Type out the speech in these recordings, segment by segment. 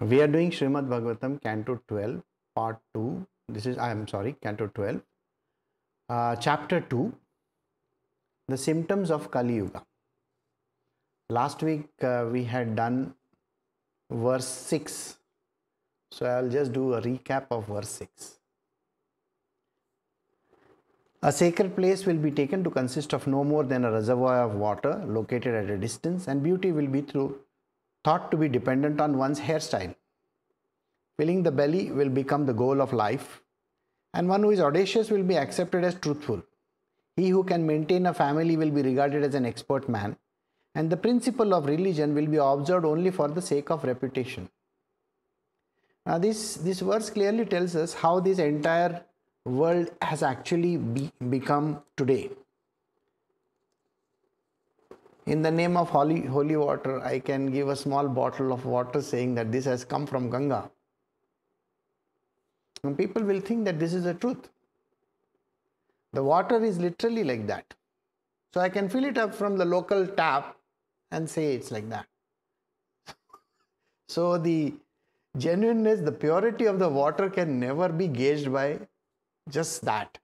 We are doing Srimad Bhagavatam, Canto 12, Part 2. This is, I am sorry, Canto 12, uh, Chapter 2, The Symptoms of Kali Yuga. Last week uh, we had done verse 6. So I'll just do a recap of verse 6. A sacred place will be taken to consist of no more than a reservoir of water located at a distance, and beauty will be through, thought to be dependent on one's hairstyle. Filling the belly will become the goal of life, and one who is audacious will be accepted as truthful. He who can maintain a family will be regarded as an expert man, and the principle of religion will be observed only for the sake of reputation. Now, this, this verse clearly tells us how this entire world has actually be, become today. In the name of holy, holy water, I can give a small bottle of water saying that this has come from Ganga. And people will think that this is the truth. The water is literally like that. So I can fill it up from the local tap and say it's like that. so the genuineness, the purity of the water can never be gauged by just that.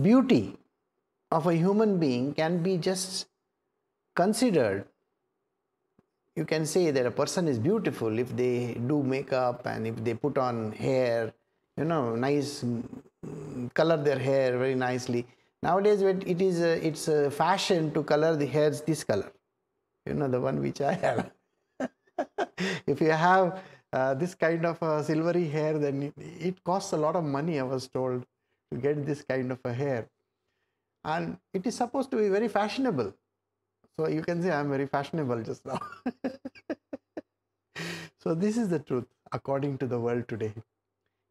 Beauty of a human being can be just considered. You can say that a person is beautiful if they do makeup and if they put on hair, you know, nice, mm, color their hair very nicely. Nowadays, it is a, it's a fashion to color the hairs this color. You know, the one which I have. if you have uh, this kind of a silvery hair, then it, it, costs a lot of money, I was told, to get this kind of a hair. And it is supposed to be very fashionable. So you can say, I'm very fashionable just now. so this is the truth according to the world today.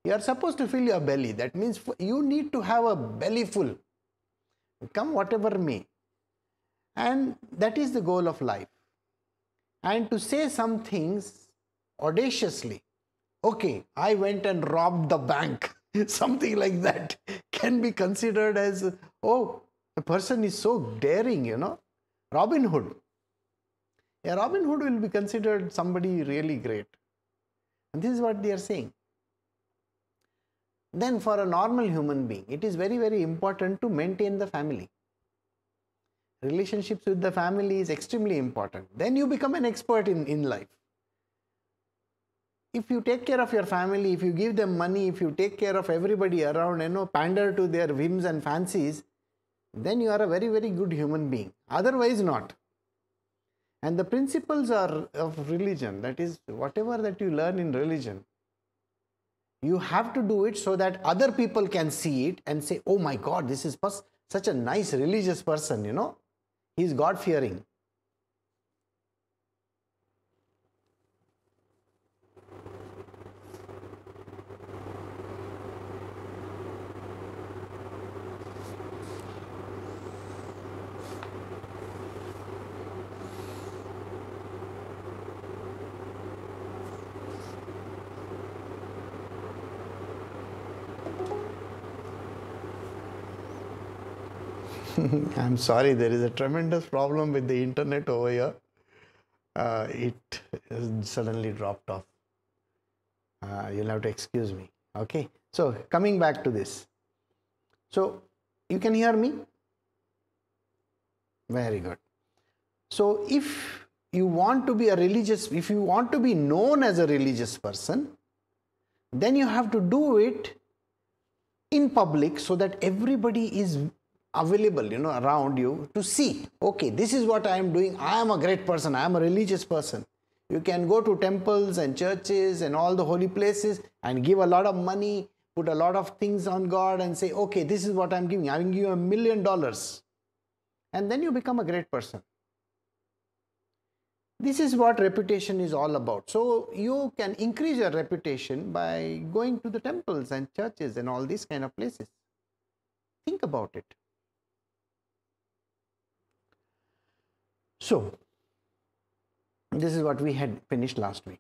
You are supposed to fill your belly. That means you need to have a belly full. Come whatever may. And that is the goal of life. And to say some things audaciously, okay, I went and robbed the bank, something like that can be considered as, oh, the person is so daring, you know, Robin Hood. A Robin Hood will be considered somebody really great. And this is what they are saying. Then, for a normal human being, it is very, very important to maintain the family. Relationships with the family is extremely important. Then you become an expert in, in life if you take care of your family, if you give them money, if you take care of everybody around, you know, pander to their whims and fancies, then you are a very, very good human being. Otherwise, not. And the principles are of religion, that is, whatever that you learn in religion, you have to do it so that other people can see it and say, oh my God, this is such a nice religious person, you know, he's God fearing. I'm sorry, there is a tremendous problem with the internet over here. Uh, it suddenly dropped off. Uh, you'll have to excuse me. Okay. So, coming back to this. So, you can hear me? Very good. So, if you want to be a religious, if you want to be known as a religious person, then you have to do it in public so that everybody is available you know around you to see okay this is what i am doing. I am a great person. I am a religious person. You can go to temples and churches and all the holy places and give a lot of money put a lot of things on god and say okay this is what i'm giving. I'm giving you a million dollars. And then you become a great person. This is what reputation is all about. So you can increase your reputation by going to the temples and churches and all these kind of places. Think about it So, this is what we had finished last week.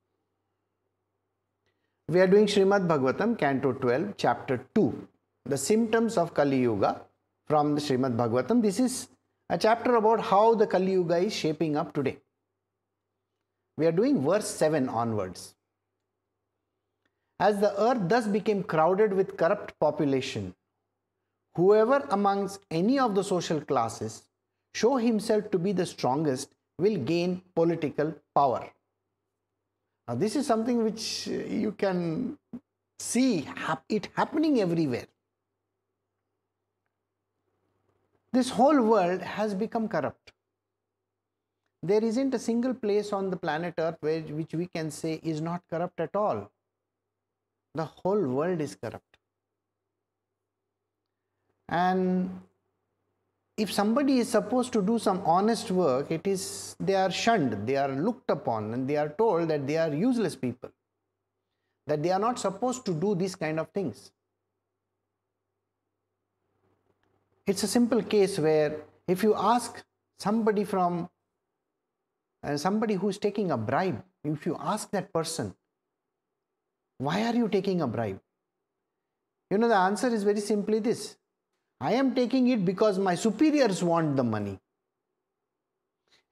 We are doing Srimad Bhagavatam, Canto 12, Chapter 2, the symptoms of Kali Yuga from the Srimad Bhagavatam. This is a chapter about how the Kali Yuga is shaping up today. We are doing verse 7 onwards. As the earth thus became crowded with corrupt population, whoever amongst any of the social classes show himself to be the strongest will gain political power. Now, this is something which uh, you can see it happening everywhere. This whole world has become corrupt. There isn't a single place on the planet Earth where, which we can say is not corrupt at all. The whole world is corrupt. And if somebody is supposed to do some honest work, it is they are shunned, they are looked upon, and they are told that they are useless people, that they are not supposed to do these kind of things. It's a simple case where if you ask somebody from uh, somebody who is taking a bribe, if you ask that person, why are you taking a bribe? You know, the answer is very simply this I am taking it because my superiors want the money.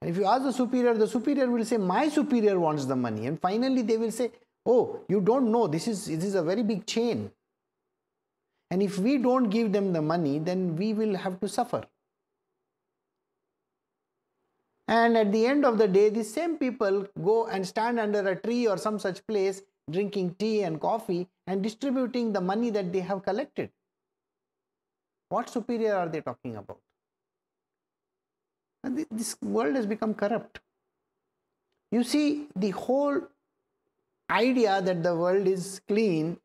And if you ask the superior, the superior will say, My superior wants the money. And finally, they will say, Oh, you don't know, this is, this is a very big chain. And if we don't give them the money, then we will have to suffer. And at the end of the day, these same people go and stand under a tree or some such place, drinking tea and coffee and distributing the money that they have collected. What superior are they talking about? And this world has become corrupt. You see, the whole idea that the world is clean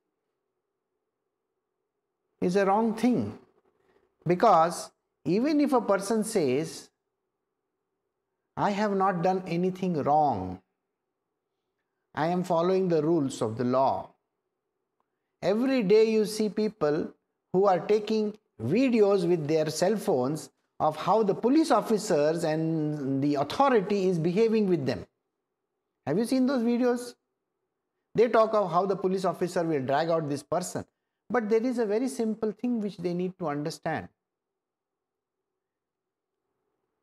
is a wrong thing. Because even if a person says, I have not done anything wrong, I am following the rules of the law. Every day you see people who are taking videos with their cell phones of how the police officers and the authority is behaving with them. Have you seen those videos? They talk of how the police officer will drag out this person. But there is a very simple thing which they need to understand.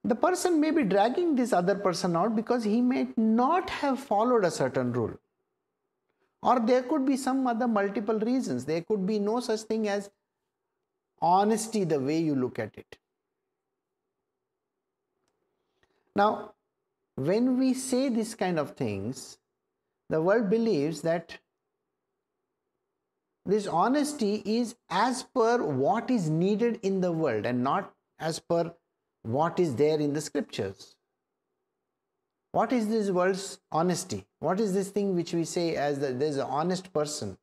The person may be dragging this other person out because he may not have followed a certain rule. Or there could be some other multiple reasons. There could be no such thing as honesty the way you look at it. Now, when we say this kind of things, the world believes that this honesty is as per what is needed in the world and not as per what is there in the scriptures. What is this world's honesty? What is this thing which we say as the, there's an honest person?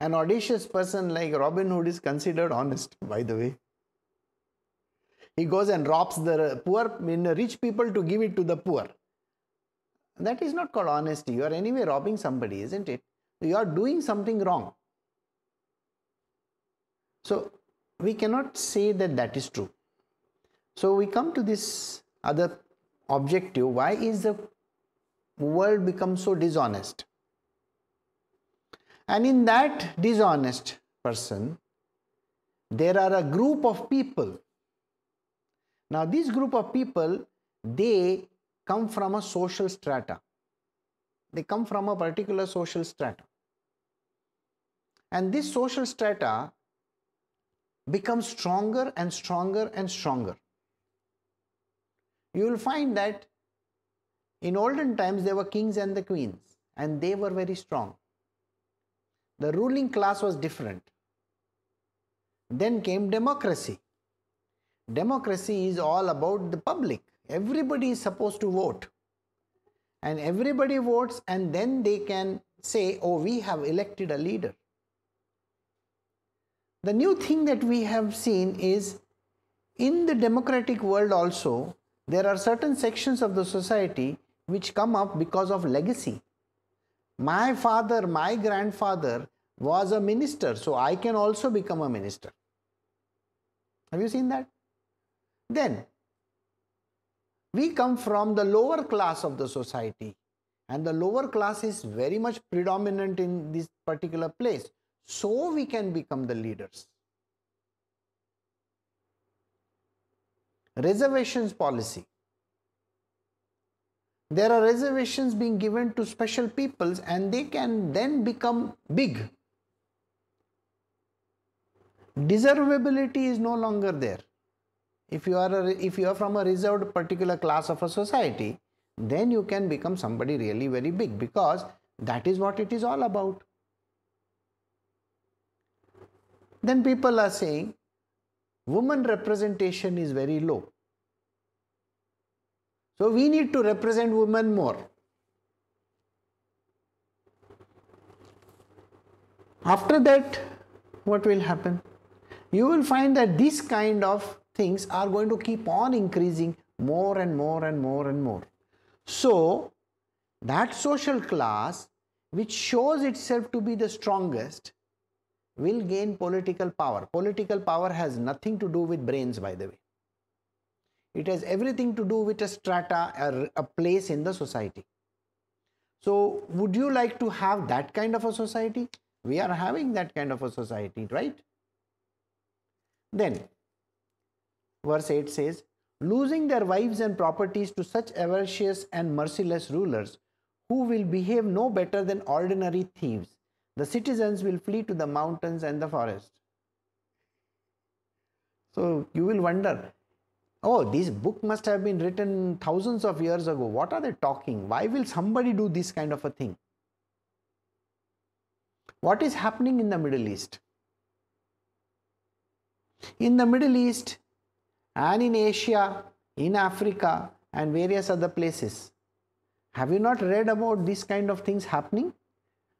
An audacious person like Robin Hood is considered honest, by the way. He goes and robs the poor, rich people to give it to the poor. That is not called honesty. You are anyway robbing somebody, isn't it? You are doing something wrong. So we cannot say that that is true. So we come to this other objective. Why is the world become so dishonest? And in that dishonest person, there are a group of people. Now, this group of people, they come from a social strata. They come from a particular social strata. And this social strata becomes stronger and stronger and stronger. You will find that in olden times there were kings and the queens, and they were very strong. The ruling class was different. Then came democracy. Democracy is all about the public. Everybody is supposed to vote. And everybody votes, and then they can say, Oh, we have elected a leader. The new thing that we have seen is in the democratic world also, there are certain sections of the society which come up because of legacy. My father, my grandfather was a minister, so I can also become a minister. Have you seen that? Then, we come from the lower class of the society, and the lower class is very much predominant in this particular place. So, we can become the leaders. Reservations policy. There are reservations being given to special peoples and they can then become big. Deservability is no longer there. If you are a, if you are from a reserved particular class of a society, then you can become somebody really very big because that is what it is all about. Then people are saying woman representation is very low. So we need to represent women more. After that, what will happen? You will find that this kind of things are going to keep on increasing more and more and more and more. So, that social class which shows itself to be the strongest will gain political power. Political power has nothing to do with brains, by the way. It has everything to do with a strata, or a place in the society. So, would you like to have that kind of a society? We are having that kind of a society, right? Then, verse 8 says, Losing their wives and properties to such avaricious and merciless rulers who will behave no better than ordinary thieves, the citizens will flee to the mountains and the forest. So you will wonder, oh, this book must have been written thousands of years ago. What are they talking? Why will somebody do this kind of a thing? What is happening in the Middle East? In the Middle East and in Asia, in Africa, and various other places, have you not read about these kind of things happening?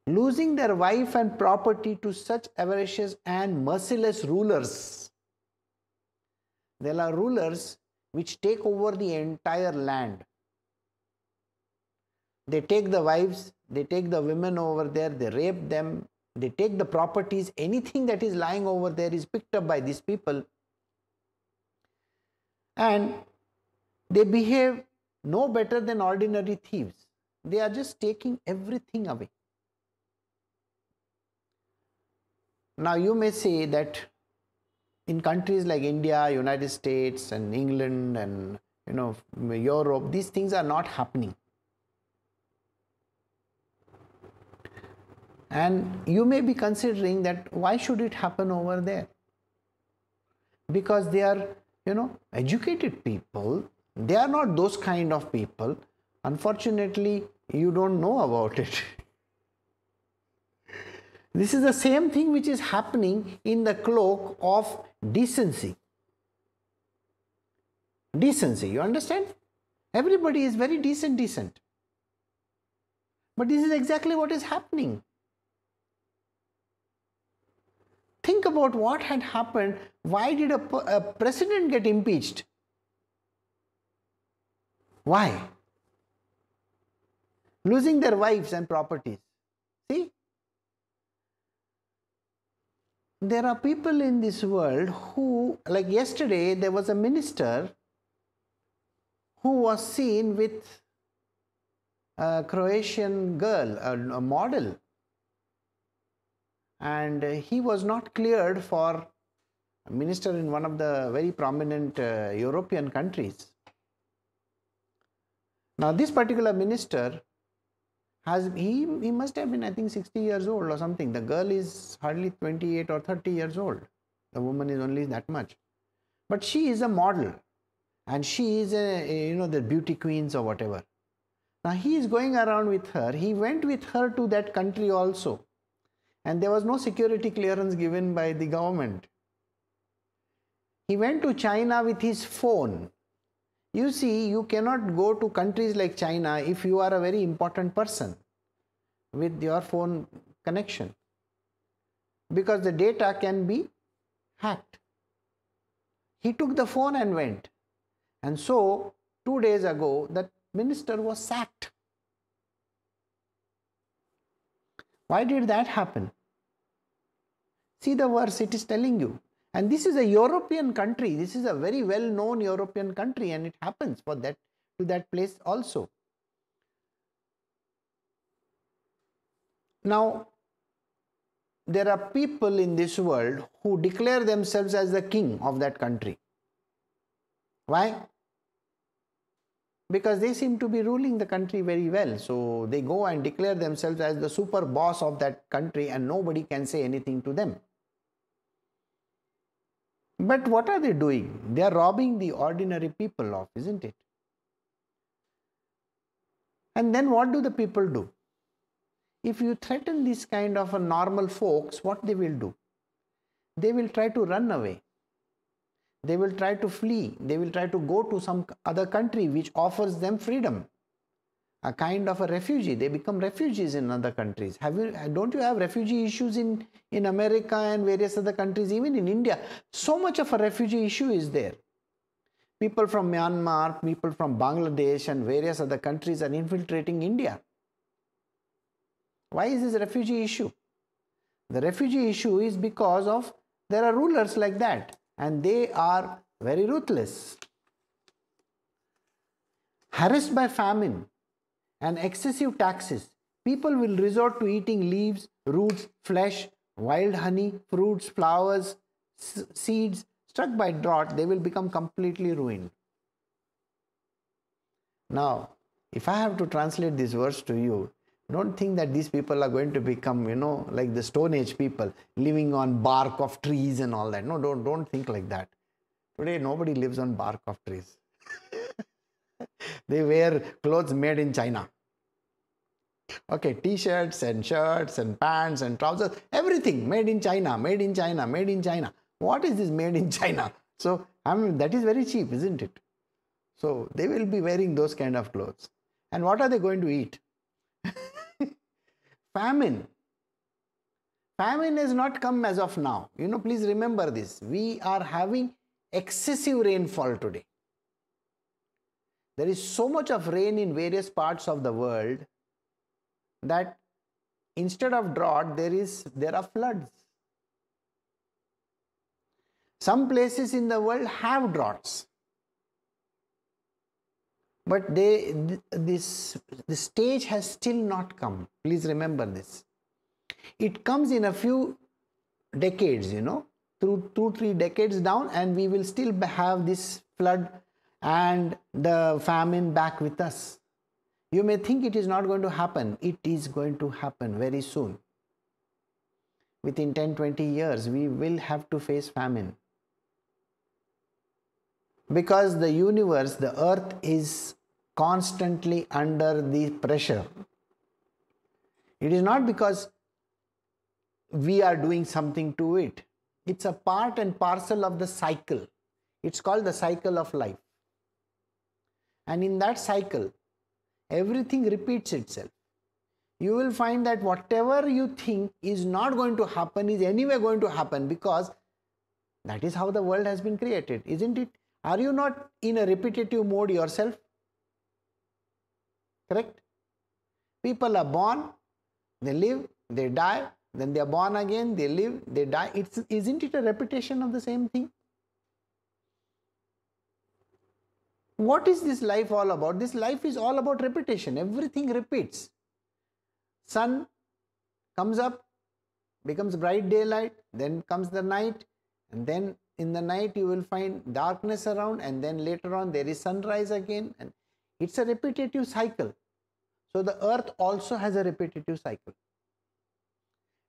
Losing their wife and property to such avaricious and merciless rulers. There are rulers which take over the entire land. They take the wives, they take the women over there, they rape them, they take the properties, anything that is lying over there is picked up by these people. And they behave no better than ordinary thieves. They are just taking everything away. Now, you may say that in countries like India, United States, and England, and you know, Europe, these things are not happening. And you may be considering that why should it happen over there? Because they are, you know, educated people they are not those kind of people. Unfortunately, you don't know about it. this is the same thing which is happening in the cloak of decency. Decency, you understand? Everybody is very decent, decent. But this is exactly what is happening. Think about what had happened. Why did a, a president get impeached? Why? Losing their wives and properties. See? There are people in this world who, like yesterday, there was a minister who was seen with a Croatian girl, a, a model, and he was not cleared for a minister in one of the very prominent uh, European countries. Now, this particular minister has, he, he must have been, I think, 60 years old or something. The girl is hardly 28 or 30 years old. The woman is only that much. But she is a model and she is a, you know, the beauty queens or whatever. Now, he is going around with her. He went with her to that country also. And there was no security clearance given by the government. He went to China with his phone you see, you cannot go to countries like China if you are a very important person with your phone connection because the data can be hacked. He took the phone and went. And so, two days ago, that minister was sacked. Why did that happen? See the verse, it is telling you and this is a European country. This is a very well known European country, and it happens for that to that place also. Now, there are people in this world who declare themselves as the king of that country. Why? because they seem to be ruling the country very well. So they go and declare themselves as the super boss of that country and nobody can say anything to them. But what are they doing? They are robbing the ordinary people of, isn't it? And then what do the people do? If you threaten this kind of a normal folks, what they will do? They will try to run away they will try to flee they will try to go to some other country which offers them freedom a kind of a refugee. They become refugees in other countries. Have you don't you have refugee issues in in america and various other countries even in india? So much of a refugee issue is there. People from myanmar people from bangladesh and various other countries are infiltrating india. Why is this refugee issue? The refugee issue is because of there are rulers like that and they are very ruthless. Harassed by famine and excessive taxes, people will resort to eating leaves, roots, flesh, wild honey, fruits, flowers, seeds. Struck by drought, they will become completely ruined. Now, if I have to translate this verse to you, don't think that these people are going to become you know like the stone age people living on bark of trees and all that no don't don't think like that today nobody lives on bark of trees they wear clothes made in china okay t-shirts and shirts and pants and trousers everything made in china made in china made in china what is this made in china so i mean that is very cheap isn't it so they will be wearing those kind of clothes and what are they going to eat famine. Famine has not come as of now. You know, please remember this. We are having excessive rainfall today. There is so much of rain in various parts of the world that instead of drought, there is there are floods. Some places in the world have droughts. But they this the stage has still not come. Please remember this. It comes in a few decades you know. Through two three decades down and we will still have this flood and the famine back with us you may think it is not going to happen it is going to happen very soon within 10 20 years we will have to face famine because the universe the earth is constantly under the pressure. It is not because we are doing something to it. It's a part and parcel of the cycle. It's called the cycle of life. And in that cycle, everything repeats itself. You will find that whatever you think is not going to happen is anyway going to happen because that is how the world has been created, isn't it? Are you not in a repetitive mode yourself? Correct? People are born, they live, they die, then they are born again, they live, they die. It's, isn't it a repetition of the same thing? What is this life all about? This life is all about repetition. Everything repeats. Sun comes up, becomes bright daylight, then comes the night, and then in the night you will find darkness around, and then later on there is sunrise again, and it's a repetitive cycle. So the earth also has a repetitive cycle.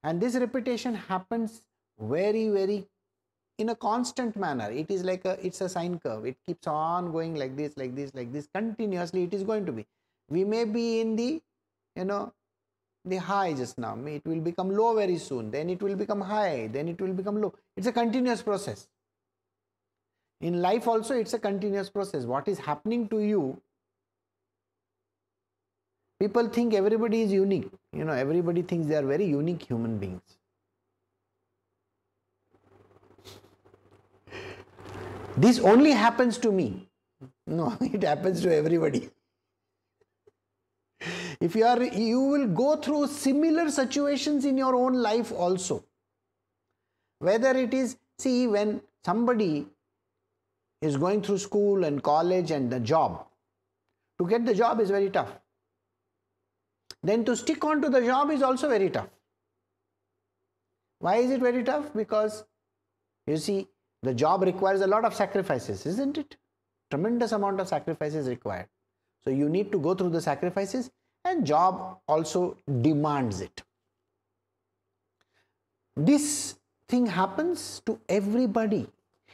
And this repetition happens very, very in a constant manner. It is like a it's a sine curve. It keeps on going like this, like this, like this. Continuously it is going to be. We may be in the, you know, the high just now. It will become low very soon. Then it will become high. Then it will become low. It's a continuous process. In life also, it's a continuous process. What is happening to you people think everybody is unique you know everybody thinks they are very unique human beings this only happens to me no it happens to everybody if you are you will go through similar situations in your own life also whether it is see when somebody is going through school and college and the job to get the job is very tough then to stick on to the job is also very tough. Why is it very tough? Because you see, the job requires a lot of sacrifices, isn't it? Tremendous amount of sacrifices required. So you need to go through the sacrifices and job also demands it. This thing happens to everybody.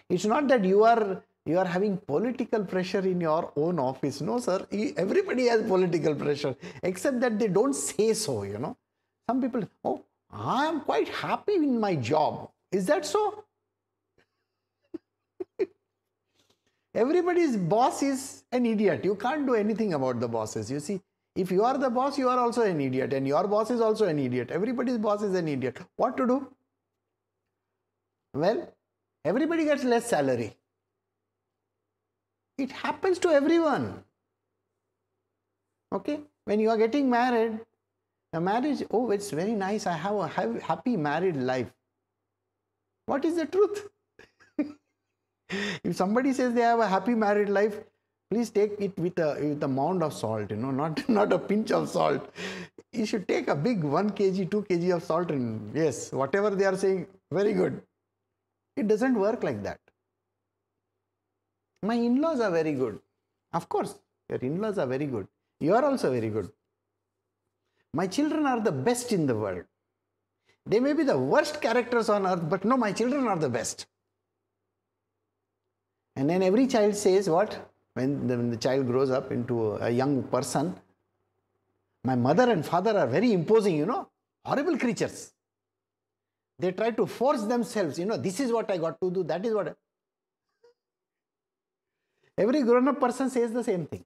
It's not that you are you are having political pressure in your own office. No, sir. Everybody has political pressure, except that they don't say so, you know. Some people, oh, I am quite happy in my job. Is that so? Everybody's boss is an idiot. You can't do anything about the bosses. You see, if you are the boss, you are also an idiot, and your boss is also an idiot. Everybody's boss is an idiot. What to do? Well, everybody gets less salary. It happens to everyone. Okay? When you are getting married, a marriage, oh, it's very nice. I have a happy married life. What is the truth? If somebody says they have a happy married life, please take it with a with a mound of salt, you know, not, not a pinch of salt. You should take a big 1 kg, 2 kg of salt, and yes, whatever they are saying, very good. It doesn't work like that. My in laws are very good. Of course, your in laws are very good. You are also very good. My children are the best in the world. They may be the worst characters on earth, but no, my children are the best. And then every child says, What? When the, when the child grows up into a young person, my mother and father are very imposing, you know, horrible creatures. They try to force themselves, you know, this is what I got to do, that is what. I... Every grown up person says the same thing.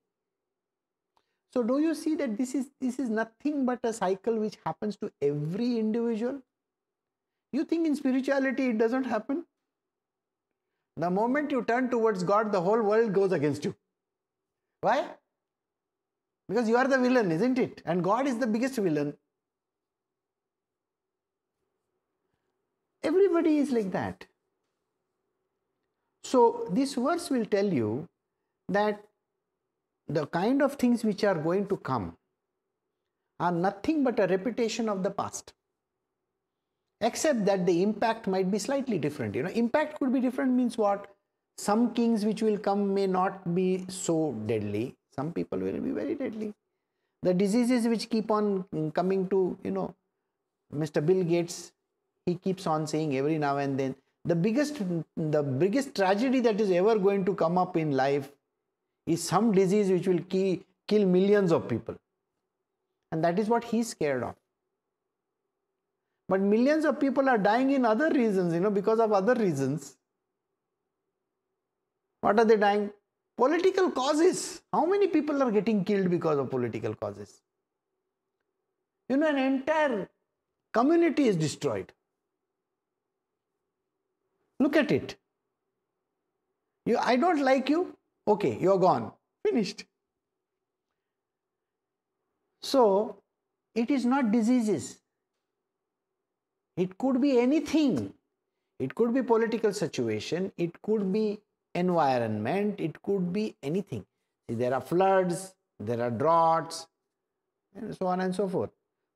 So do you see that this is this is nothing but a cycle which happens to every individual? You think in spirituality it doesn't happen? The moment you turn towards God, the whole world goes against you. Why? Because you are the villain, isn't it? And God is the biggest villain. Everybody is like that. So, this verse will tell you that the kind of things which are going to come are nothing but a repetition of the past except that the impact might be slightly different you know. Impact could be different means what? Some kings which will come may not be so deadly. Some people will be very deadly. The diseases which keep on coming to you know mr bill gates he keeps on saying every now and then the biggest the biggest tragedy that is ever going to come up in life is some disease which will kill millions of people. And that is what he's scared of but millions of people are dying in other reasons, you know, because of other reasons. What are they dying? Political causes. How many people are getting killed because of political causes? You know, an entire community is destroyed. Look at it. You, I don't like you. Okay, you're gone. Finished. So, it is not diseases. It could be anything. It could be political situation. It could be environment. It could be anything. There are floods, there are droughts, and so on and so forth.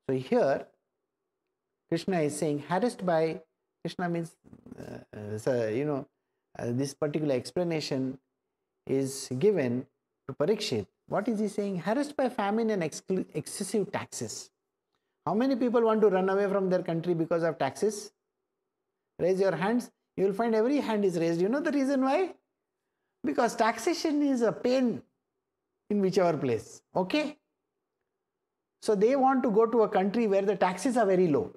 So here, Krishna is saying, harassed by, Krishna means, uh, uh you know, uh, this particular explanation is given to Parikshit. What is he saying? Harassed by famine and excessive taxes. How many people want to run away from their country because of taxes? Raise your hands. You will find every hand is raised. You know the reason why? Because taxation is a pain in whichever place. Okay? So they want to go to a country where the taxes are very low.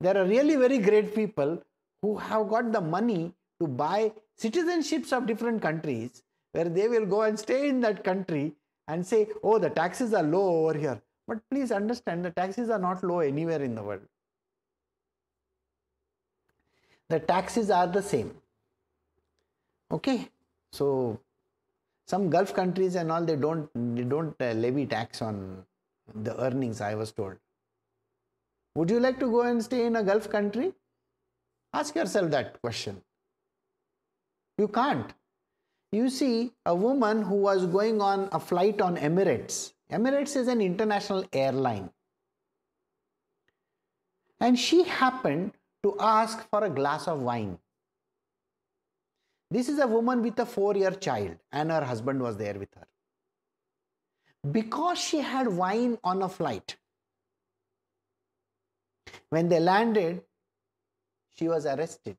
There are really very great people who have got the money to buy citizenships of different countries where they will go and stay in that country and say, oh, the taxes are low over here. But please understand the taxes are not low anywhere in the world. The taxes are the same. Okay, so some Gulf countries and all they don't they don't uh, levy tax on the earnings. I was told. Would you like to go and stay in a Gulf country? Ask yourself that question. You can't. You see, a woman who was going on a flight on Emirates Emirates is an international airline. And she happened to ask for a glass of wine. This is a woman with a four year child, and her husband was there with her. because she had wine on a flight. When they landed, she was arrested.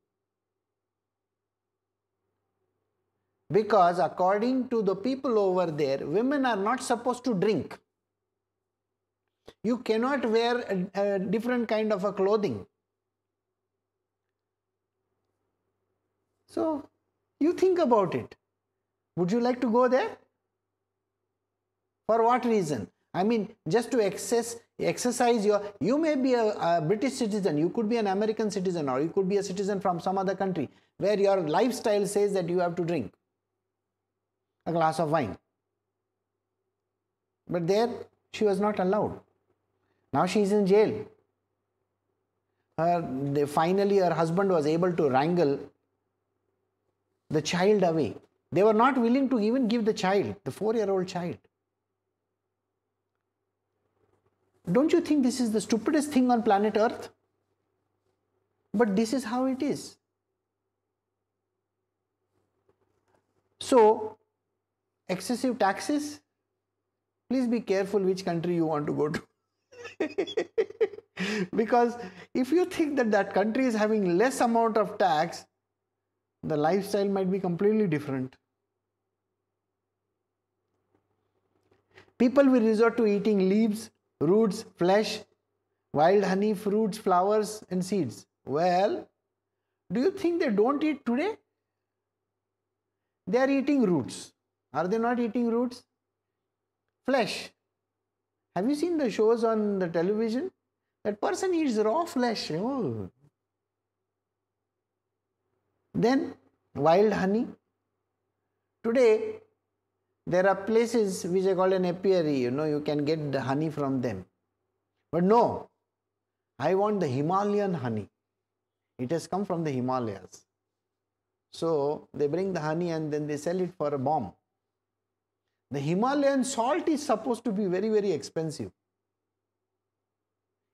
Because according to the people over there, women are not supposed to drink. You cannot wear a, a different kind of a clothing. So you think about it. Would you like to go there? For what reason? I mean, just to access, exercise your, you may be a, a, British citizen, you could be an American citizen, or you could be a citizen from some other country where your lifestyle says that you have to drink a glass of wine. But there, she was not allowed. Now she is in jail. Her, they, finally, her husband was able to wrangle the child away. They were not willing to even give the child, the four year old child. Don't you think this is the stupidest thing on planet Earth? But this is how it is. So, excessive taxes, please be careful which country you want to go to. because if you think that that country is having less amount of tax, the lifestyle might be completely different. People will resort to eating leaves, roots, flesh, wild honey, fruits, flowers, and seeds. Well, do you think they don't eat today? They are eating roots. Are they not eating roots? Flesh. Have you seen the shows on the television? That person eats raw flesh. Oh. Then, wild honey. Today, there are places which are called an apiary, you know, you can get the honey from them. But no, I want the Himalayan honey. It has come from the Himalayas. So they bring the honey and then they sell it for a bomb. The Himalayan salt is supposed to be very, very expensive.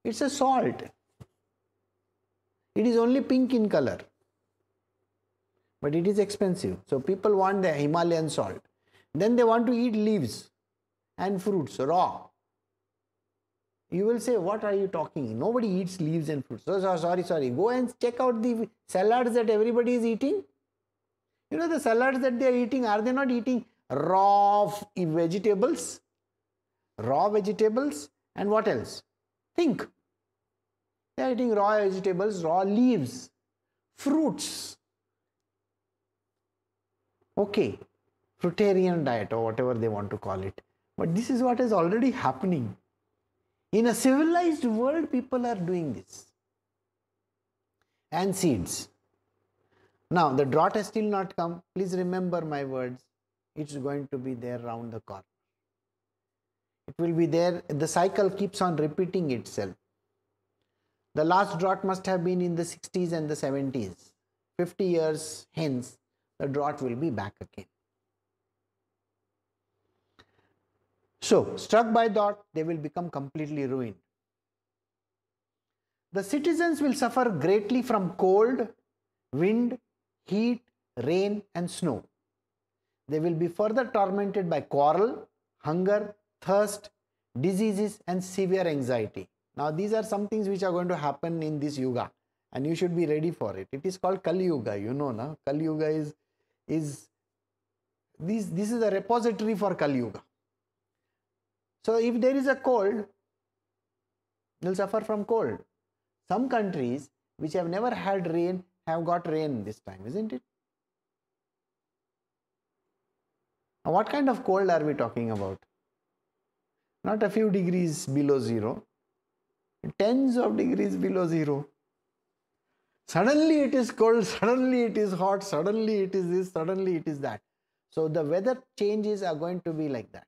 It's a salt. It is only pink in color. But it is expensive. So people want the Himalayan salt. Then they want to eat leaves and fruits raw. You will say, What are you talking? Nobody eats leaves and fruits. So, sorry, sorry. Go and check out the salads that everybody is eating. You know, the salads that they are eating, are they not eating raw vegetables? Raw vegetables and what else? Think. They are eating raw vegetables, raw leaves, fruits. Okay, fruitarian diet or whatever they want to call it. But this is what is already happening. In a civilized world, people are doing this. And seeds. Now, the drought has still not come. Please remember my words. It's going to be there round the corner. It will be there. The cycle keeps on repeating itself. The last drought must have been in the 60s and the 70s. 50 years hence, the drought will be back again. So, struck by drought, they will become completely ruined. The citizens will suffer greatly from cold, wind, heat, rain, and snow. They will be further tormented by quarrel, hunger, thirst, diseases, and severe anxiety. Now, these are some things which are going to happen in this yuga, and you should be ready for it. It is called Kali Yuga, you know, na? Kali Yuga is, is this, this is a repository for Kali Yuga. So if there is a cold, you'll suffer from cold. Some countries which have never had rain have got rain this time, isn't it? Now, what kind of cold are we talking about? Not a few degrees below zero, tens of degrees below zero. Suddenly it is cold, suddenly it is hot, suddenly it is this, suddenly it is that. So the weather changes are going to be like that.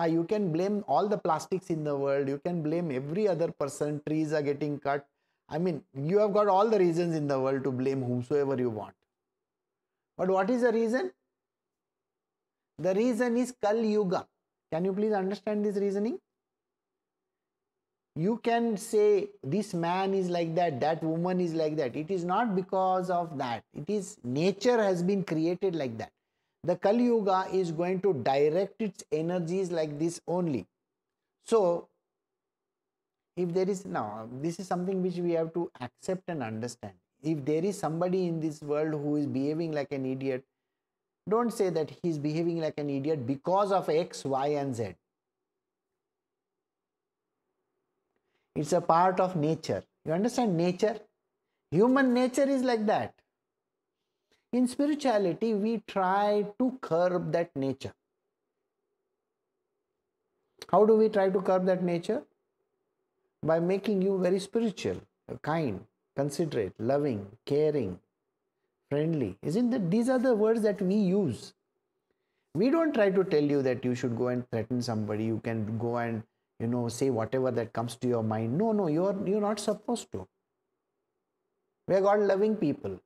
Uh, you can blame all the plastics in the world. You can blame every other person. Trees are getting cut. I mean, you have got all the reasons in the world to blame whomsoever you want. But what is the reason? The reason is Kal Yuga. Can you please understand this reasoning? You can say this man is like that, that woman is like that. It is not because of that. It is nature has been created like that. the Kali Yuga is going to direct its energies like this only. So, if there is now, this is something which we have to accept and understand. If there is somebody in this world who is behaving like an idiot, don't say that he is behaving like an idiot because of X, Y, and Z. It's a part of nature. You understand nature? Human nature is like that. In spirituality, we try to curb that nature. How do we try to curb that nature? By making you very spiritual, kind, considerate, loving, caring, friendly. Isn't that these are the words that we use? We don't try to tell you that you should go and threaten somebody. You can go and you know say whatever that comes to your mind. No, no, you're you're not supposed to. We are God loving people.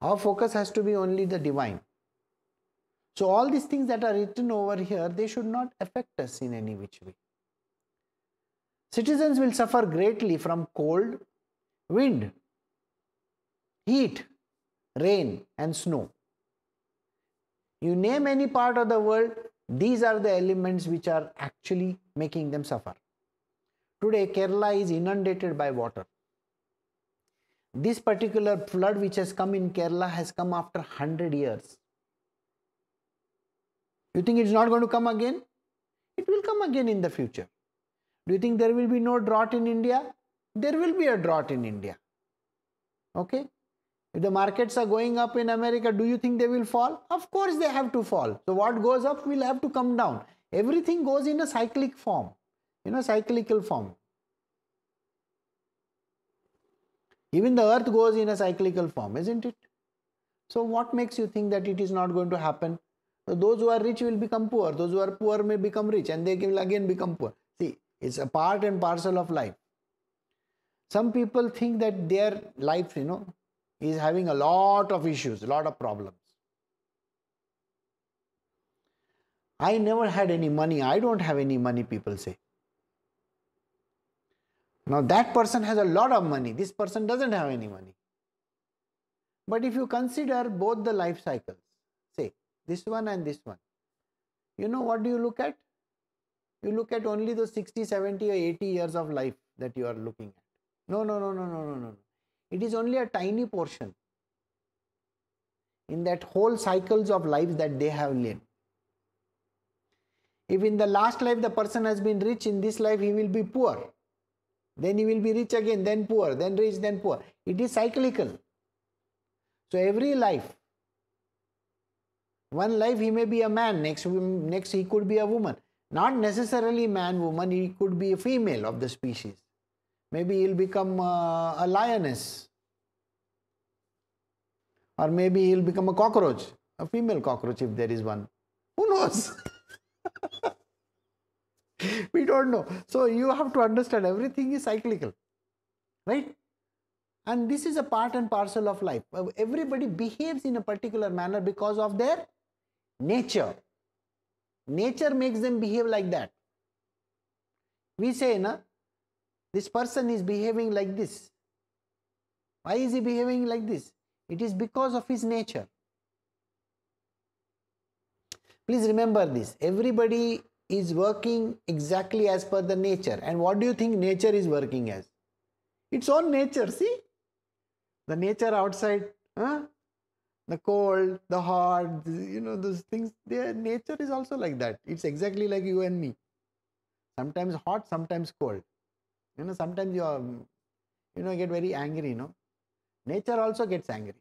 Our focus has to be only the divine. So all these things that are written over here, they should not affect us in any which way. Citizens will suffer greatly from cold, wind, heat, rain and snow. You name any part of the world, these are the elements which are actually making them suffer. Today, Kerala is inundated by water. This particular flood which has come in Kerala has come after 100 years. You think it's not going to come again? It will come again in the future. Do you think there will be no drought in India? There will be a drought in India. Okay? If the markets are going up in America, do you think they will fall? Of course they have to fall. So what goes up will have to come down. Everything goes in a cyclic form, in a cyclical form. Even the earth goes in a cyclical form, isn't it? So what makes you think that it is not going to happen? So those who are rich will become poor. Those who are poor may become rich and they will again become poor. See, it's a part and parcel of life. Some people think that their life, you know, is having a lot of issues, a lot of problems. I never had any money. I don't have any money, people say. Now that person has a lot of money. This person doesn't have any money. But if you consider both the life cycles, say this one and this one, you know what do you look at? You look at only the 60, 70 or 80 years of life that you are looking at. No, no, no, no, no, no, no. It is only a tiny portion in that whole cycles of lives that they have led. If in the last life the person has been rich, in this life he will be poor. Then he will be rich again, then poor, then rich, then poor. It is cyclical. So every life, one life he may be a man, next, next he could be a woman. Not necessarily man, woman, he could be a female of the species. Maybe he'll become a, a lioness. Or maybe he'll become a cockroach, a female cockroach if there is one. Who knows? we don't know. So you have to understand everything is cyclical, right? And this is a part and parcel of life. Everybody behaves in a particular manner because of their nature. Nature makes them behave like that. We say, na, this person is behaving like this. Why is he behaving like this? It is because of his nature. Please remember this. Everybody is working exactly as per the nature. And what do you think nature is working as? Its own nature, see? The nature outside, huh? the cold, the hot, you know, those things, their nature is also like that. It's exactly like you and me. Sometimes hot, sometimes cold. You know, sometimes you are, you know, get very angry, you know. Nature also gets angry,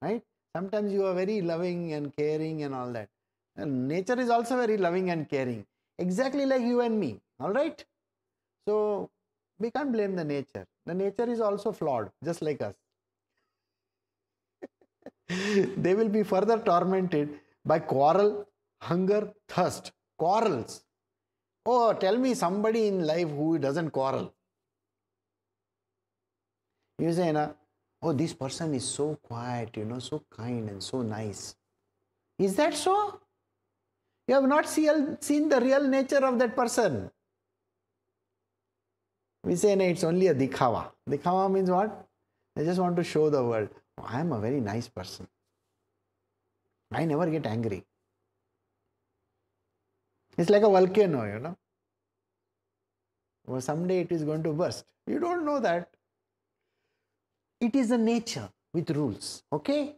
right? Sometimes you are very loving and caring and all that. And nature is also very loving and caring, exactly like you and me. All right. So we can't blame the nature. The nature is also flawed, just like us. they will be further tormented by quarrel, hunger, thirst, quarrels. Oh, tell me somebody in life who doesn't quarrel. You say, na, oh, this person is so quiet, you know, so kind and so nice. Is that so? You have not see, seen the real nature of that person. We say, no, it's only a dikhawa. Dikhawa means what? They just want to show the world, oh, I am a very nice person. I never get angry. It's like a volcano, you know. Well, someday it is going to burst. You don't know that. It is a nature with rules, okay?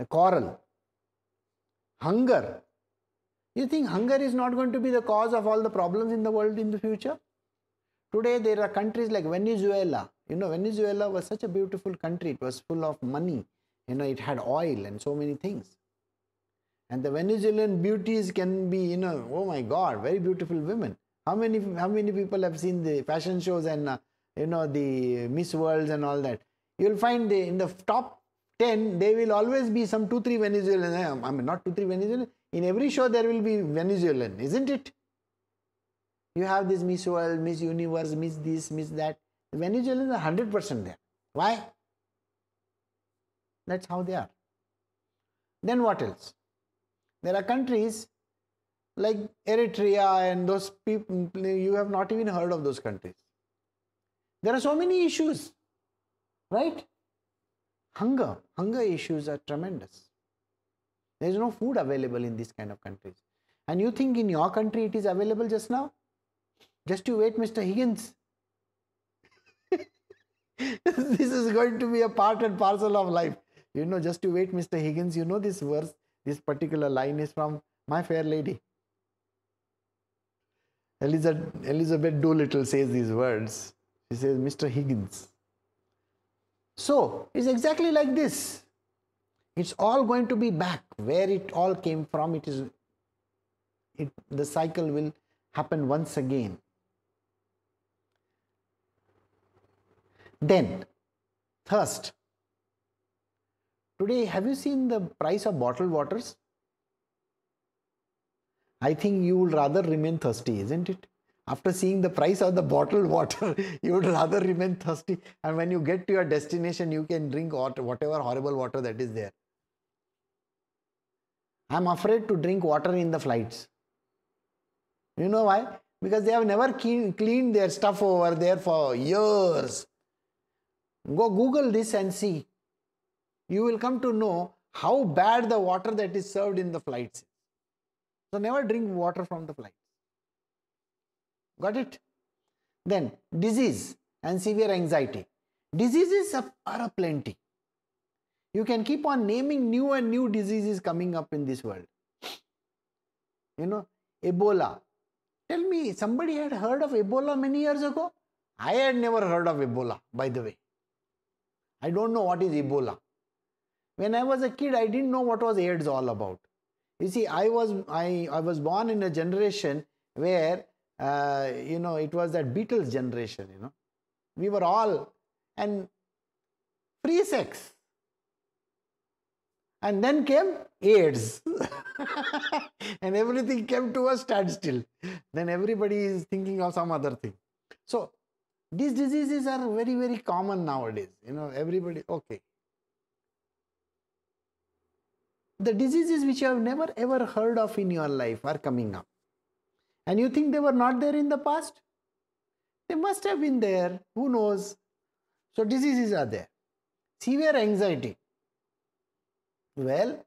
A coral. Hunger. You think hunger is not going to be the cause of all the problems in the world in the future? Today there are countries like Venezuela. You know, Venezuela was such a beautiful country. It was full of money. You know, it had oil and so many things. And the Venezuelan beauties can be, you know, oh my God, very beautiful women. How many how many people have seen the fashion shows and uh, you know the Miss Worlds and all that? You'll find the, in the top ten there will always be some two three Venezuelan. Eh, I mean not two three Venezuelan. In every show there will be Venezuelan, isn't it? You have this Miss World, Miss Universe, Miss this, Miss that. The Venezuelans are hundred percent there. Why? That's how they are. Then what else? There are countries like Eritrea and those people, you have not even heard of those countries. There are so many issues, right? Hunger, hunger issues are tremendous. There is no food available in these kind of countries. And you think in your country it is available just now? Just you wait, Mr. Higgins. this is going to be a part and parcel of life. You know, just to wait, Mr. Higgins, you know this verse, this particular line is from My Fair Lady. Elizabeth, Elizabeth Doolittle says these words. She says, Mr. Higgins. So, it's exactly like this. It's all going to be back where it all came from. It is, it, the cycle will happen once again. Then, thirst. Today, have you seen the price of bottled waters? I think you would rather remain thirsty, isn't it? After seeing the price of the bottled water, you would rather remain thirsty. And when you get to your destination, you can drink whatever horrible water that is there. I'm afraid to drink water in the flights. You know why? Because they have never cleaned their stuff over there for years. Go Google this and see. You will come to know how bad the water that is served in the flights so never drink water from the flights. Got it? Then disease and severe anxiety. Diseases are, are plenty. You can keep on naming new and new diseases coming up in this world. You know, Ebola. Tell me, somebody had heard of Ebola many years ago? I had never heard of Ebola, by the way. I don't know what is Ebola. When I was a kid, I didn't know what was AIDS all about. You see, I was I, I was born in a generation where uh, you know it was that Beatles generation. You know, we were all and free sex, and then came AIDS, and everything came to a standstill. Then everybody is thinking of some other thing. So these diseases are very very common nowadays. You know, everybody okay the diseases which you have never ever heard of in your life are coming up. And you think they were not there in the past? They must have been there. Who knows? So, diseases are there. Severe anxiety. Well,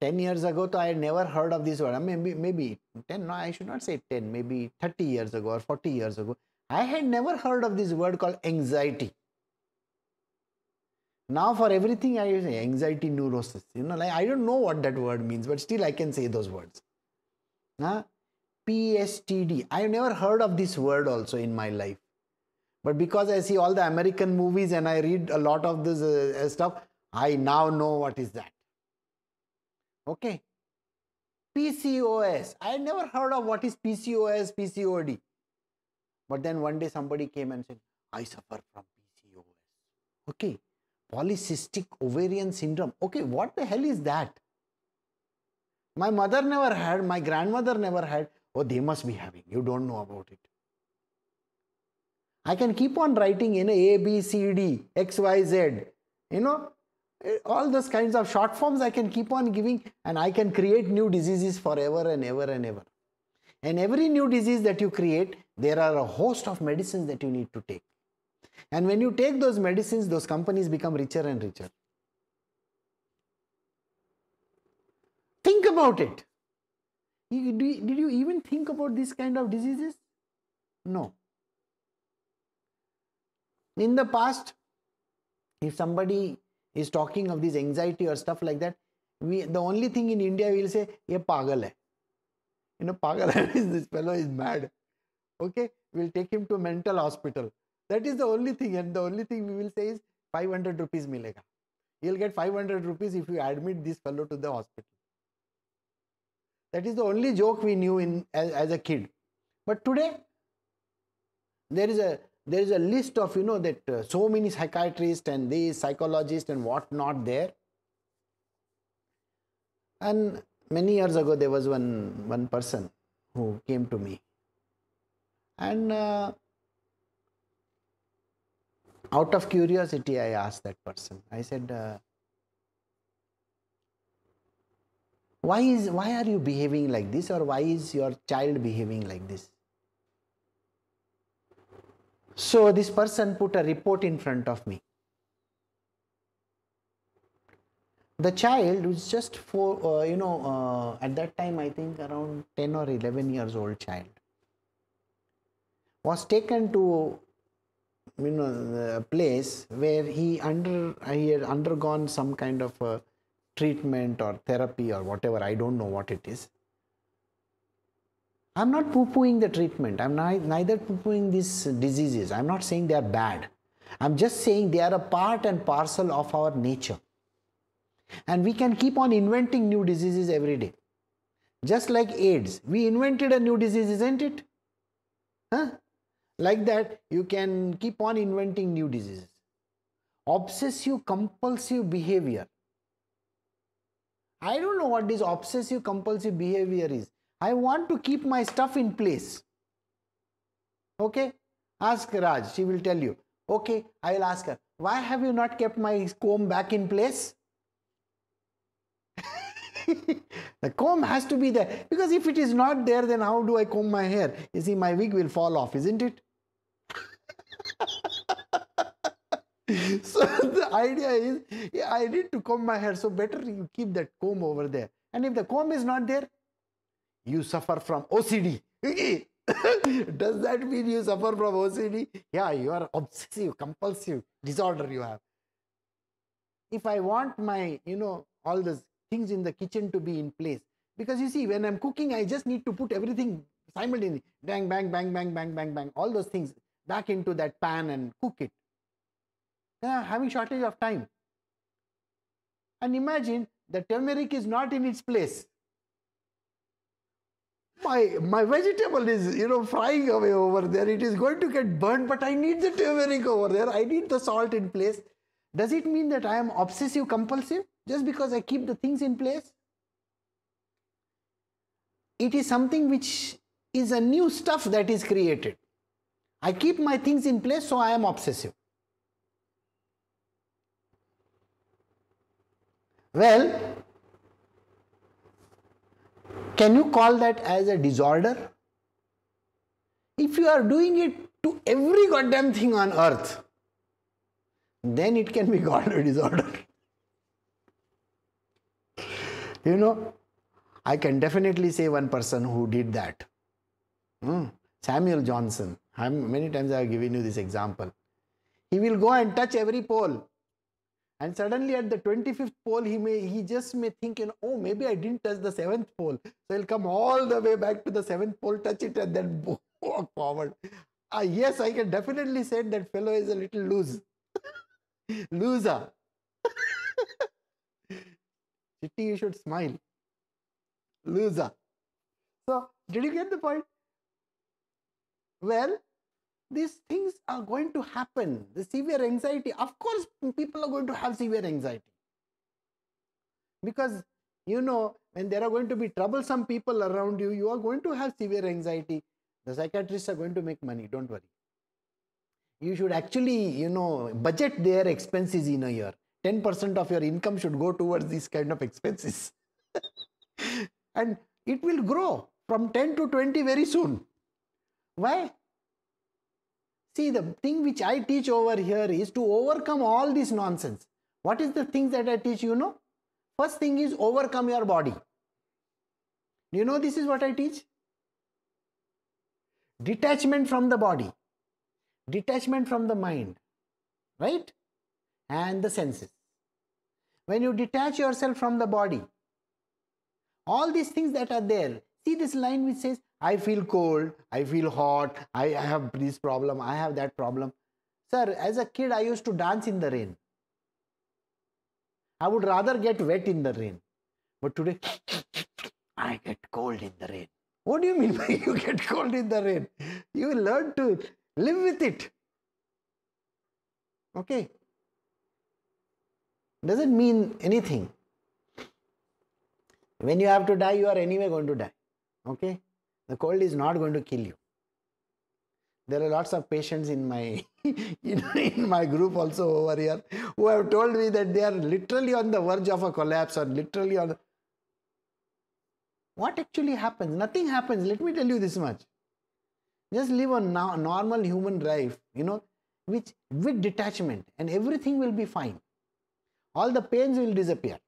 10 years ago, I had never heard of this word. Maybe, maybe 10, no, I should not say 10, maybe 30 years ago or 40 years ago. I had never heard of this word called anxiety. Now for everything I use anxiety neurosis. You know, like I don't know what that word means, but still I can say those words. Huh? PSTD. I have never heard of this word also in my life. But because I see all the American movies and I read a lot of this uh stuff, I now know what is that. Okay. PCOS. I never heard of what is PCOS, PCOD. But then one day somebody came and said, I suffer from PCOS. Okay polycystic ovarian syndrome. Okay, what the hell is that? My mother never had, my grandmother never had. Oh, they must be having. You don't know about it. I can keep on writing in A, B, C, D, X, Y, Z. You know, eh, all those kinds of short forms I can keep on giving and I can create new diseases forever and ever and ever. And every new disease that you create, there are a host of medicines that you need to take. And when you take those medicines, those companies become richer and richer. Think about it. did you even think about this kind of diseases? No. In the past, if somebody is talking of this anxiety or stuff like that, we the only thing in India we'll say, ye pagal hai. You know, pagal hai means this fellow is mad. Okay, we'll take him to mental hospital. That is the only thing, and the only thing we will say is 500 rupees milega. You'll get 500 rupees if you admit this fellow to the hospital. That is the only joke we knew in as, as a kid. But today, there is a there is a list of you know that uh, so many psychiatrists and these psychologists and what not there. And many years ago, there was one one person who came to me, and uh, out of curiosity, I asked that person. I said, uh, why is why are you behaving like this or why is your child behaving like this so this person put a report in front of me the child was just for uh, you know uh, at that time i think around 10 or 11 years old child was taken to you know a place where he under he had undergone some kind of a treatment or therapy or whatever, I don't know what it is. I'm not poo pooing the treatment. I'm neither poo pooing these diseases. I'm not saying they are bad. I'm just saying they are a part and parcel of our nature. And we can keep on inventing new diseases every day. Just like AIDS, we invented a new disease, isn't it? Huh? Like that, you can keep on inventing new diseases. Obsessive compulsive behavior I don't know what this obsessive compulsive behavior is. I want to keep my stuff in place. Okay? Ask Raj, she will tell you. Okay, I will ask her, why have you not kept my comb back in place? the comb has to be there because if it is not there, then how do I comb my hair? You see, my wig will fall off, isn't it? so the idea is yeah, I need to comb my hair, so better you keep that comb over there. And if the comb is not there, you suffer from OCD. Does that mean you suffer from OCD? Yeah, you are obsessive, compulsive disorder you have. If I want my, you know, all the things in the kitchen to be in place, because you see, when I'm cooking, I just need to put everything simultaneously, bang, bang, bang, bang, bang, bang, bang, all those things back into that pan and cook it uh, having shortage of time. And imagine the turmeric is not in its place. My, my vegetable is, you know, frying away over there. It is going to get burnt, but I need the turmeric over there. I need the salt in place. Does it mean that I am obsessive compulsive just because I keep the things in place? It is something which is a new stuff that is created. I keep my things in place, so I am obsessive. Well, can you call that as a disorder? If you are doing it to every goddamn thing on earth, then it can be called a disorder. you know, I can definitely say one person who did that. Hmm. Samuel Johnson. I'm, many times I have given you this example. He will go and touch every pole. And suddenly at the 25th pole he may he just may think you know oh maybe i didn't touch the seventh pole. So he'll come all the way back to the seventh pole touch it and then walk forward. Uh, yes i can definitely say that fellow is a little loose. Loser Chitti, you should smile. Loser so did you get the point? Well these things are going to happen. The severe anxiety, of course, people are going to have severe anxiety. Because, you know, when there are going to be troublesome people around you, you are going to have severe anxiety. The psychiatrists are going to make money, don't worry. You should actually, you know, budget their expenses in a year. 10% of your income should go towards these kind of expenses. and it will grow from 10 to 20 very soon. Why? See, the thing which I teach over here is to overcome all this nonsense. What is the things that I teach you know? First thing is overcome your body. You know this is what I teach? Detachment from the body, detachment from the mind, right? And the senses. When you detach yourself from the body, all these things that are there, see this line which says, I feel cold, I feel hot, I, have this problem, I have that problem. Sir, as a kid, I used to dance in the rain. I would rather get wet in the rain. But today, I get cold in the rain. What do you mean by you get cold in the rain? You will learn to live with it. Okay. Doesn't mean anything. When you have to die, you are anyway going to die. Okay. The cold is not going to kill you. There are lots of patients in my in, in my group also over here who have told me that they are literally on the verge of a collapse or literally on the, what actually happens? Nothing happens. Let me tell you this much. Just live a no- normal human life, you know, which with detachment, and everything will be fine. All the pains will disappear.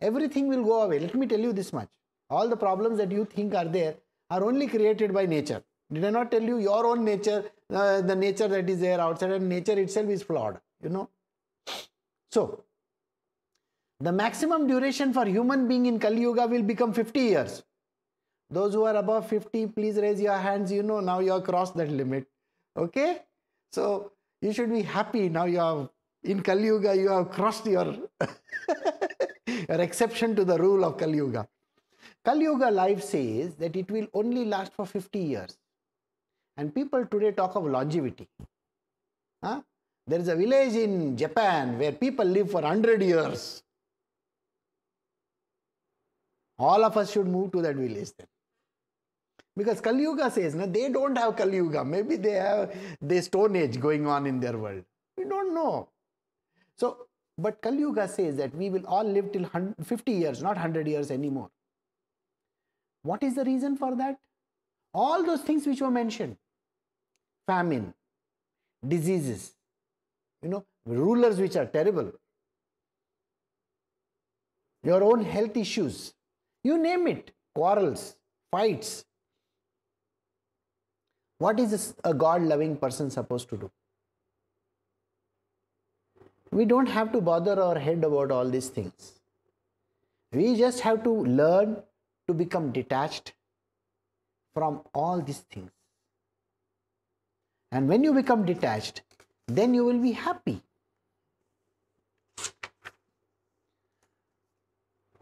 Everything will go away. Let me tell you this much. All the problems that you think are there are only created by nature. Did I not tell you your own nature, uh, the nature that is there outside, and nature itself is flawed, you know? So, the maximum duration for human being in Kali Yuga will become 50 years. Those who are above 50, please raise your hands. You know, now you have crossed that limit. Okay? So you should be happy. Now you have, in Kali Yuga, you have crossed your, your exception to the rule of Kali Yuga. Kali Yuga life says that it will only last for 50 years. And people today talk of longevity. Huh? There is a village in Japan where people live for 100 years. All of us should move to that village then. Because Kali Yuga says no, they don't have Kali Yuga. Maybe they have the Stone Age going on in their world. We don't know. So, but Kali Yuga says that we will all live till 50 years, not 100 years anymore. What is the reason for that? All those things which were mentioned famine, diseases, you know, rulers which are terrible, your own health issues, you name it, quarrels, fights, what is a God loving person supposed to do? We don't have to bother our head about all these things. We just have to learn to become detached from all these things. And when you become detached, then you will be happy.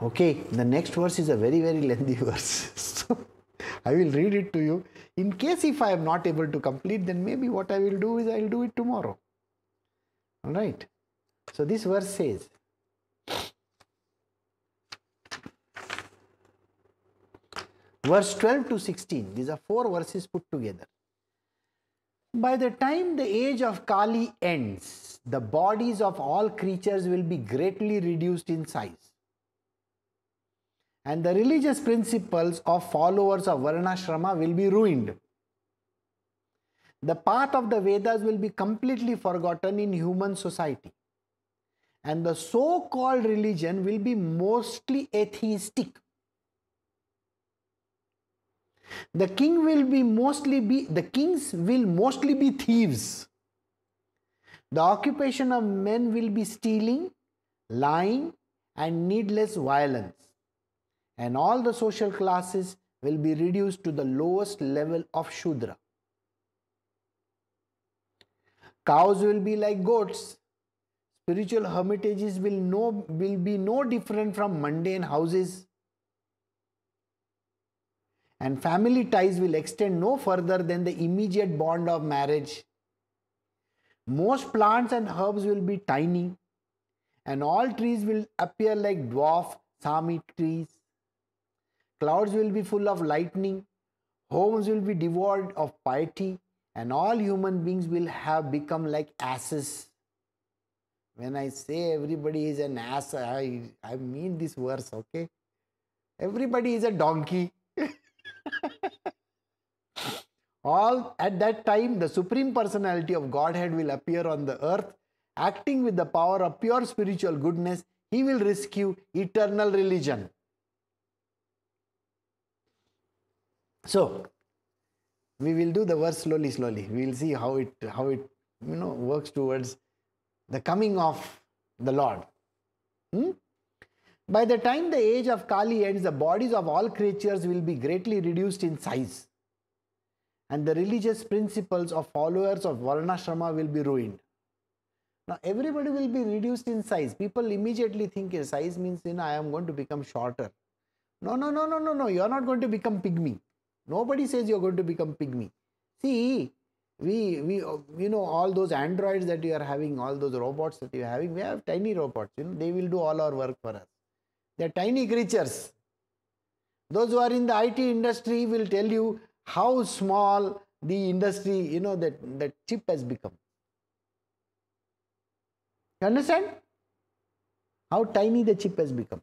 Okay, the next verse is a very, very lengthy verse. so I will read it to you. In case if I am not able to complete, then maybe what I will do is I will do it tomorrow. All right. So this verse says, verse 12 to 16, these are four verses put together. By the time the age of Kali ends, the bodies of all creatures will be greatly reduced in size and the religious principles of followers of Varnashrama will be ruined. The path of the Vedas will be completely forgotten in human society. And the so called religion will be mostly atheistic. The king will be mostly be the kings will mostly be thieves. The occupation of men will be stealing, lying, and needless violence and all the social classes will be reduced to the lowest level of Shudra. Cows will be like goats. Spiritual hermitages will, no, will be no different from mundane houses. And family ties will extend no further than the immediate bond of marriage. Most plants and herbs will be tiny, and all trees will appear like dwarf Sami trees. Clouds will be full of lightning, homes will be devoid of piety, and all human beings will have become like asses. When I say everybody is an ass, I, I mean this verse, okay? Everybody is a donkey. All at that time, the Supreme Personality of Godhead will appear on the earth, acting with the power of pure spiritual goodness. He will rescue eternal religion. So, we will do the verse slowly, slowly. We will see how it, how it, you know, works towards the coming of the Lord. Hmm? By the time the age of Kali ends, the bodies of all creatures will be greatly reduced in size. And the religious principles of followers of Varnashrama will be ruined. Now, everybody will be reduced in size. People immediately think size means, you know, I am going to become shorter. No, no, no, no, no, no. You are not going to become pygmy. Nobody says you are going to become pygmy. See, we, we, you know, all those androids that you are having, all those robots that you are having, we have tiny robots. You know, they will do all our work for us. They are tiny creatures. Those who are in the IT industry will tell you how small the industry, you know, that, that chip has become. You understand? How tiny the chip has become.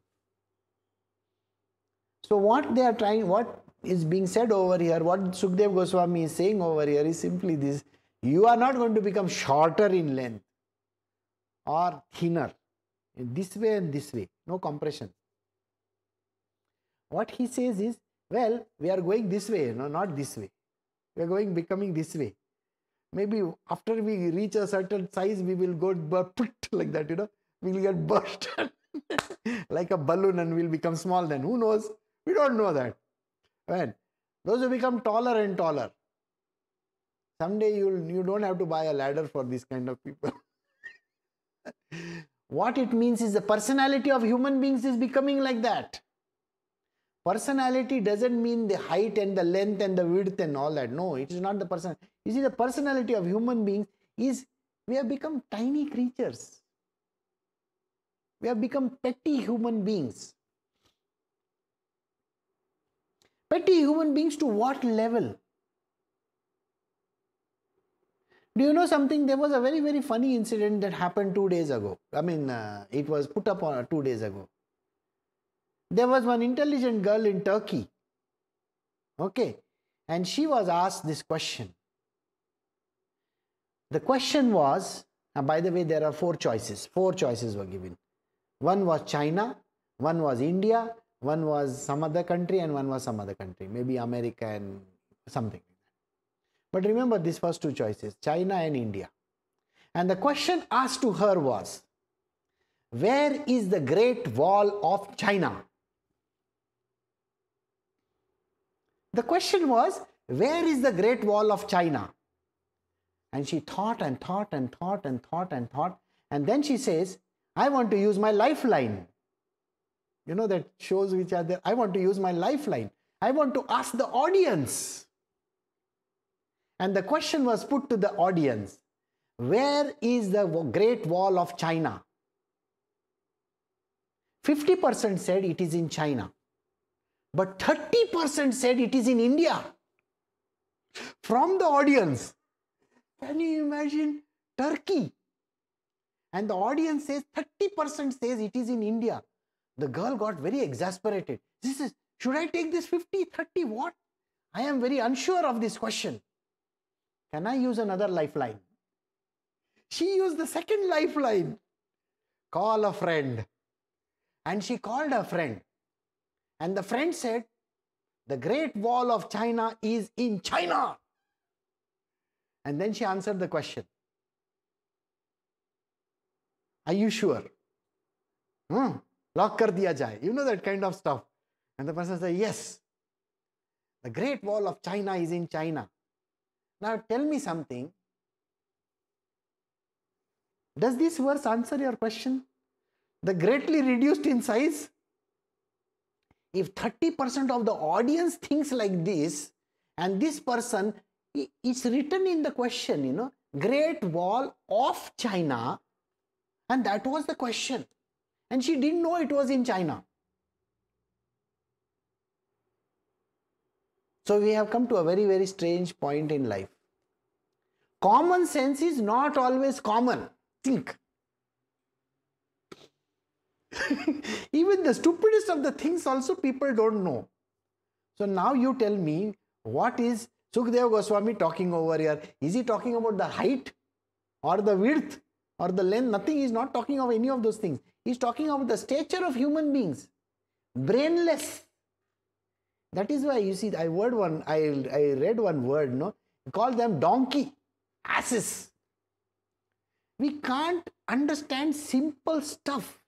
So what they are trying, what is being said over here, what Sukdev Goswami is saying over here is simply this. You are not going to become shorter in length or thinner in this way and this way. No compression. What he says is, well, we are going this way, no, not this way. We are going becoming this way. Maybe after we reach a certain size, we will go like that, you know, we will get burst like a balloon and we will become small then. Who knows? We don't know that. When those who become taller and taller, someday you'll you don't have to buy a ladder for this kind of people. what it means is the personality of human beings is becoming like that. Personality doesn't mean the height and the length and the width and all that. No, it is not the person. You see, the personality of human beings is we have become tiny creatures. We have become petty human beings. Petty human beings to what level? Do you know something? There was a very, very funny incident that happened two days ago. I mean, uh, it was put up on uh, two days ago. There was one intelligent girl in Turkey. Okay. And she was asked this question. The question was, and by the way, there are four choices. Four choices were given. One was China, one was India, one was some other country, and one was some other country, maybe America and something. But remember these first two choices China and India. And the question asked to her was, Where is the Great Wall of China? The question was, Where is the Great Wall of China? And she thought and thought and thought and thought and thought. And then she says, I want to use my lifeline. You know, that shows which are there. I want to use my lifeline. I want to ask the audience. And the question was put to the audience Where is the Great Wall of China? 50% said it is in China, but 30% said it is in India. From the audience, can you imagine Turkey? And the audience says 30% says it is in India. The girl got very exasperated. This is, should I take this 50, 30, what? I am very unsure of this question. Can I use another lifeline? She used the second lifeline. Call a friend. And she called her friend. And the friend said, The Great Wall of China is in China. And then she answered the question Are you sure? Hmm. Lock kar diya jaye. You know that kind of stuff. And the person said, Yes. The Great Wall of China is in China. Now tell me something. Does this verse answer your question? The greatly reduced in size? If 30% of the audience thinks like this, and this person it's written in the question, you know, Great Wall of China, and that was the question. And she didn't know it was in China. So we have come to a very, very strange point in life. Common sense is not always common. Think. Even the stupidest of the things also people don't know. So now you tell me what is Sukdev Goswami talking over here? Is he talking about the height or the width or the length? Nothing. He is not talking of any of those things. He is talking about the stature of human beings. Brainless. That is why you see, I word one, I, I read one word, no, call them donkey, asses. We can't understand simple stuff.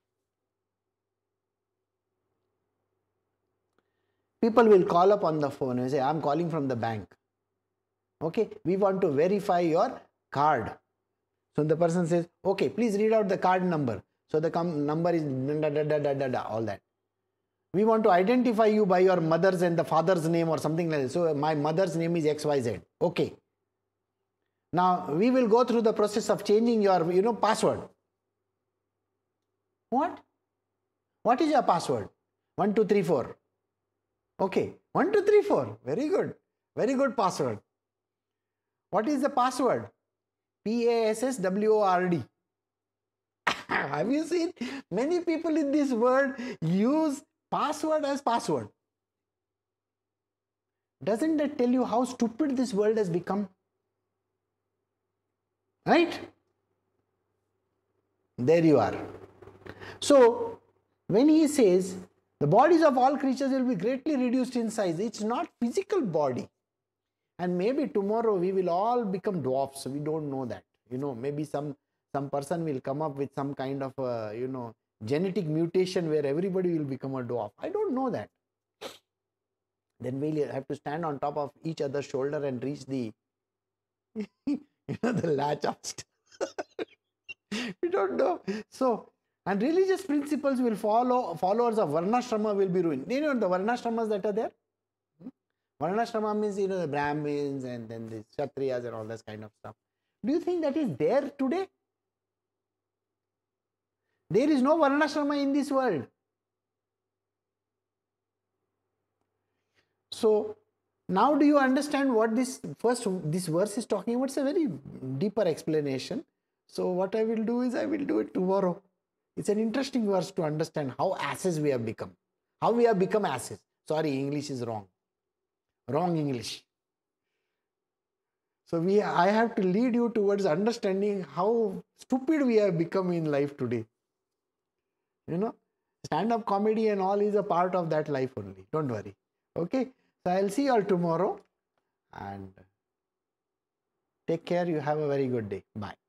People will call up on the phone and say, I'm calling from the bank. Okay, we want to verify your card. So the person says, okay, please read out the card number. So the number is da, da, da, da, da, da, all that. We want to identify you by your mother's and the father's name or something like that. So my mother's name is XYZ. Okay. Now we will go through the process of changing your, you know, password. What? What is your password? One, two, three, four. Okay. One, two, three, four. Very good. Very good password. What is the password? P A S S W O R D. Have you seen many people in this world use password as password? Doesn't that tell you how stupid this world has become? Right? There you are. So, when he says the bodies of all creatures will be greatly reduced in size, it's not physical body. And maybe tomorrow we will all become dwarfs. We don't know that. You know maybe some some person will come up with some kind of a you know genetic mutation where everybody will become a dwarf. I don't know that. Then we'll have to stand on top of each other's shoulder and reach the you know the latch of we don't know. So and religious principles will follow followers of varnashrama will be ruined you know the varnashramas that are there hmm? Varnashrama means, you know, the Brahmins and then the Kshatriyas and all this kind of stuff. Do you think that is there today? There is no Varnashrama in this world. So, now do you understand what this first this verse is talking about? It's a very deeper explanation. So, what I will do is I will do it tomorrow. It's an interesting verse to understand how asses we have become. How we have become asses. Sorry, English is wrong wrong English. So we, I have to lead you towards understanding how stupid we have become in life today. You know, stand-up comedy and all is a part of that life only. Don't worry. Okay. So I'll see you all tomorrow and take care. You have a very good day. Bye.